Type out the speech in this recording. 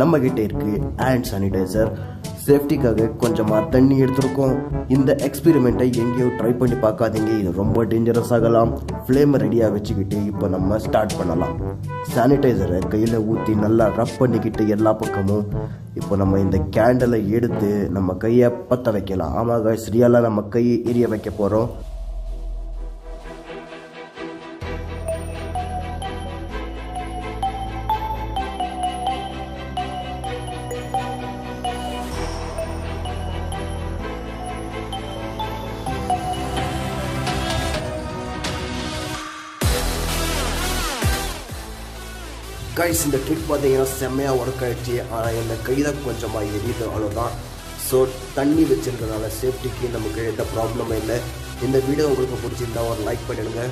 நம்ம கிட்ட இருக்கு ஹேண்ட் சானிடைசர் சேஃப்டிக்காக கொஞ்சமாக தண்ணி எடுத்திருக்கோம். இந்த எக்ஸ்பெரிமெண்ட்டை எங்கேயும் ட்ரை பண்ணி பார்க்காதீங்க. இது ரொம்ப டேஞ்சரஸ் ஆகலாம். ஃப்ளேமை ரெடியாக வச்சுக்கிட்டு இப்போ நம்ம ஸ்டார்ட் பண்ணலாம். சானிடைசரை கையில் ஊற்றி நல்லா ரப் பண்ணிக்கிட்டு எல்லா பக்கமும் இப்போ நம்ம இந்த கேண்டலை எடுத்து நம்ம கையை பற்ற வைக்கலாம். ஆமாம் guys ரியலாக நம்ம கையை எரிய வைக்க போகிறோம் கைஸ் இந்த ட்ரிக் பார்த்தீங்கன்னா செம்மையாக ஒர்க் ஆகிடுச்சு ஆனால் என்னை கை தான் கொஞ்சமாக எரியுது அவ்வளோதான் ஸோ தண்ணி வச்சுருக்கிறதுனால சேஃப்டிக்கு நமக்கு எந்த ப்ராப்ளமும் இல்லை. இந்த வீடியோ உங்களுக்கு பிடிச்சிருந்தா ஒரு லைக் பண்ணிடுங்க.